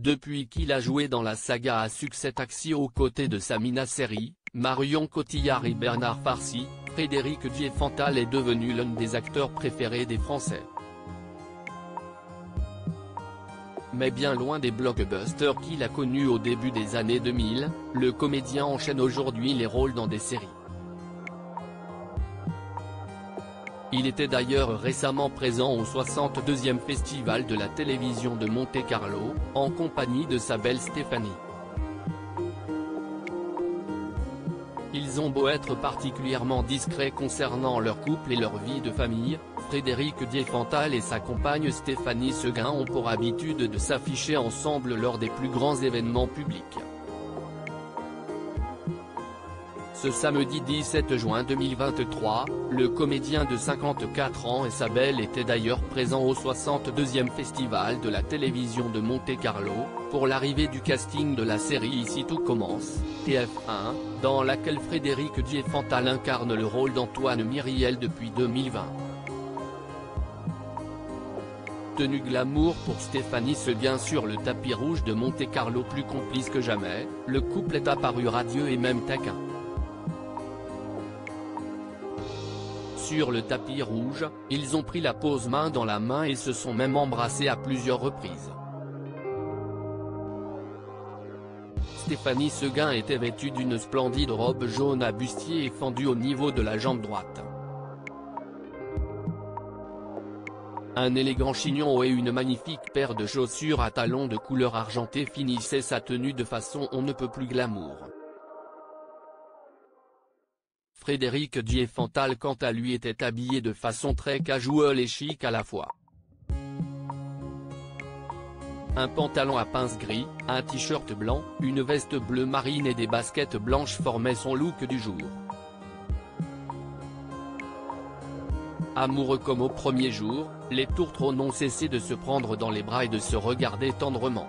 depuis qu'il a joué dans la saga à succès Taxi aux côtés de Samina Seri, Marion Cotillard et Bernard Farcy, Frédéric Diefenthal est devenu l'un des acteurs préférés des Français. Mais bien loin des blockbusters qu'il a connus au début des années 2000, le comédien enchaîne aujourd'hui les rôles dans des séries. Il était d'ailleurs récemment présent au 62e Festival de la télévision de Monte-Carlo, en compagnie de sa belle Stéphanie. Ils ont beau être particulièrement discrets concernant leur couple et leur vie de famille, Frédéric Diefenthal et sa compagne Stéphanie Seguin ont pour habitude de s'afficher ensemble lors des plus grands événements publics. Ce samedi 17 juin 2023, le comédien de 54 ans et sa belle étaient d'ailleurs présents au 62e Festival de la télévision de Monte-Carlo, pour l'arrivée du casting de la série Ici tout commence, TF1, dans laquelle Frédéric Diefenthal incarne le rôle d'Antoine Myriel depuis 2020. Tenue glamour pour Stéphanie Seguin sur le tapis rouge de Monte-Carlo plus complice que jamais, le couple est apparu radieux et même taquin. Sur le tapis rouge, ils ont pris la pose main dans la main et se sont même embrassés à plusieurs reprises. Stéphanie Seguin était vêtue d'une splendide robe jaune à bustier et fendue au niveau de la jambe droite. Un élégant chignon et une magnifique paire de chaussures à talons de couleur argentée finissaient sa tenue de façon on ne peut plus glamour. Frédéric Diefenthal quant à lui était habillé de façon très casual et chic à la fois. Un pantalon à pince gris, un t-shirt blanc, une veste bleu marine et des baskets blanches formaient son look du jour. Amoureux comme au premier jour, les tourtereaux n'ont cessé de se prendre dans les bras et de se regarder tendrement.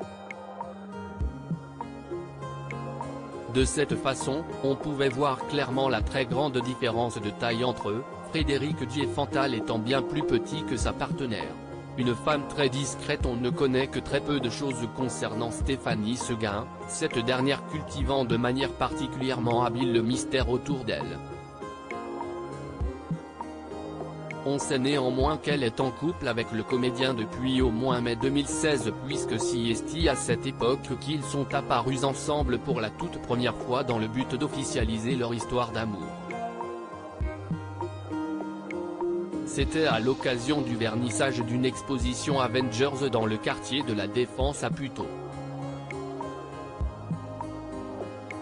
De cette façon, on pouvait voir clairement la très grande différence de taille entre eux, Frédéric Diefenthal étant bien plus petit que sa partenaire. Une femme très discrète on ne connaît que très peu de choses concernant Stéphanie Seguin, cette dernière cultivant de manière particulièrement habile le mystère autour d'elle. On sait néanmoins qu'elle est en couple avec le comédien depuis au moins mai 2016 puisque si à cette époque qu'ils sont apparus ensemble pour la toute première fois dans le but d'officialiser leur histoire d'amour. C'était à l'occasion du vernissage d'une exposition Avengers dans le quartier de la Défense à Puteaux.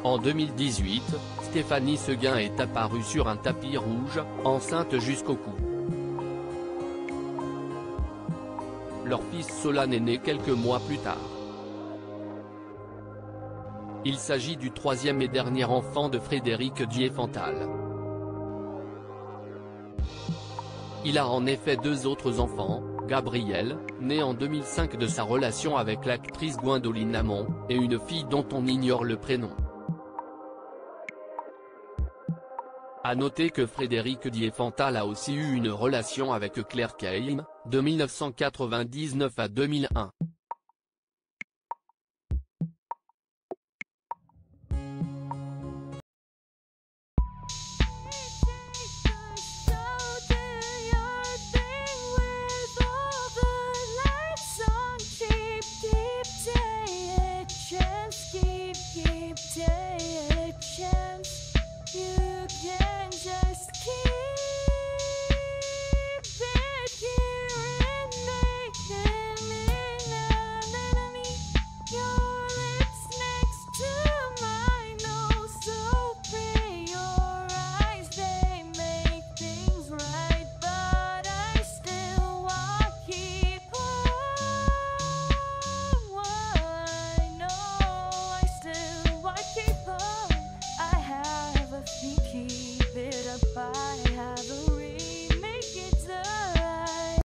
En 2018, Stéphanie Seguin est apparue sur un tapis rouge, enceinte jusqu'au cou. Leur fils Solane est né quelques mois plus tard. Il s'agit du troisième et dernier enfant de Frédéric Diefenthal. Il a en effet deux autres enfants, Gabriel, né en 2005 de sa relation avec l'actrice Gwendoline Amon, et une fille dont on ignore le prénom. A noter que Frédéric Diefenthal a aussi eu une relation avec Claire Keim, de 1999 à 2001.